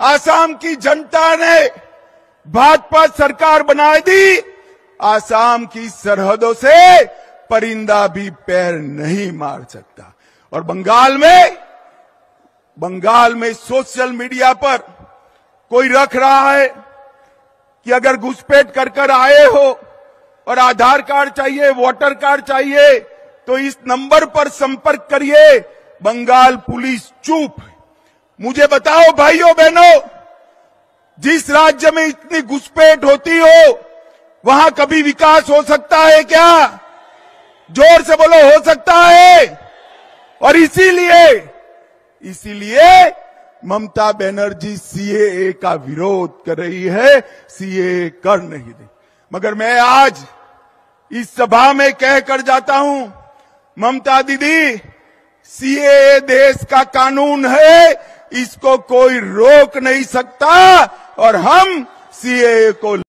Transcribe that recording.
आसाम की जनता ने भाजपा सरकार बना दी। आसाम की सरहदों से परिंदा भी पैर नहीं मार सकता। और बंगाल में बंगाल में सोशल मीडिया पर कोई रख रहा है कि अगर घुसपैठ कर कर आए हो और आधार कार्ड चाहिए, वोटर कार्ड चाहिए तो इस नंबर पर संपर्क करिए। बंगाल पुलिस चुप मुझे बताओ, भाइयों, बहनों, जिस राज्य में इतनी घुसपैठ होती हो, वहाँ कभी विकास हो सकता है क्या? ज़ोर से बोलो, हो सकता है। और इसीलिए इसीलिए ममता बनर्जी सीएए का विरोध कर रही है। सीएए कर नहीं रही। मगर मैं आज इस सभा में कह कर जाता हूँ, ममता दीदी सीएए देश का कानून है। इसको कोई रोक नहीं सकता। और हम सीएए को